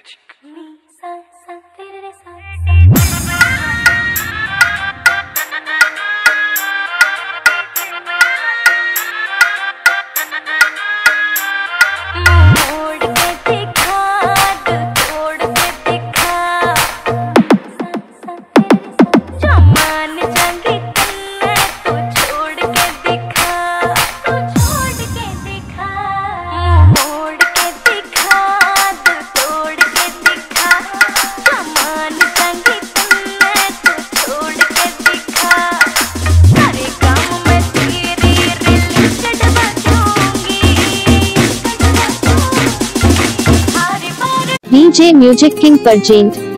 i'm so magic. DJ music king present